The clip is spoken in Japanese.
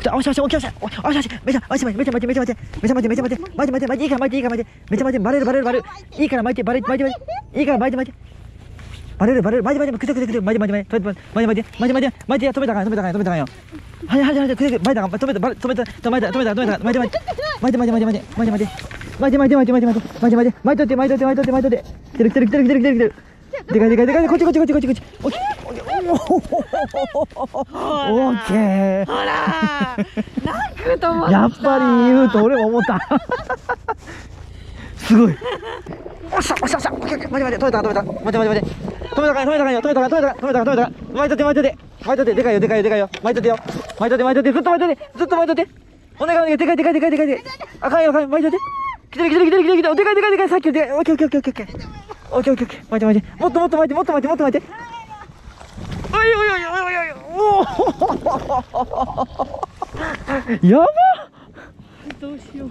ちょ、おしおし、おきおし、おしおし、めちゃ、おし、めちゃ、めちゃ、めちゃ、めちゃ、めちゃ、めちゃ、めちゃ、めちゃ、めちゃ、めちゃ、めちゃ、めちゃ、いいから巻いて、いいから巻いて、めちゃ、めちゃ、バレる、バレる、バレる、いいから巻いて、バレる、巻いて、巻い、いから巻いて、巻いて。バレる、バレる、巻いて、巻いて、くてくてくて、巻いて、巻いて、巻いて、巻いて、巻いて、巻いて、巻いて、止めたか、止めたか、止めたかよ。はい、はい、はい、くてくて、巻いたか、止めた、止めた、止めた、止めた、止めた、巻いて、巻いて、巻いて、巻いて、巻いて、巻いて、巻いて、巻いて、巻いて、巻いて、巻いて、巻いて、巻いて、巻いて、巻いて、巻いて、巻いて、巻いて、巻いて、来てる、来てる、来てる、来てる、来てる、来てる。でかい、でかい、でかい、こっち、こっち、こっち、こっち、こっち。オッケー、オッケー、オッケー。ほらなんかと思ったやっぱり言うと俺も思った。すごい。おっしゃ、おっしゃ、おっしゃ、待て待て、止めた、止めた、待て待て待て。止めたかい、止めたかいよ、止めたか、止めたか、止めたか、止めたか。巻いとって、巻いとって、巻いとって、でかいよ、でかいよ、でかいよ、巻いとってよ。巻いとって、巻いとって、ずっと巻いとって、ずっと巻いとって。お願いお願い、でかい、でかい、でかい、でかい、で。あかんよ、あかんよ、巻いとって。来てる、来てる、来てる、来てる、来てる、でかい、でかい、でかい、さっきよ、でかい、オッケー、オッケー、オッケー、オッケー。オッケー、オッケー、オッケー、巻いて、巻いて、もっともっと巻いて、もっと巻いて、もっと巻いて。おいおいおいおいおいおい、おお。やば。どうしよう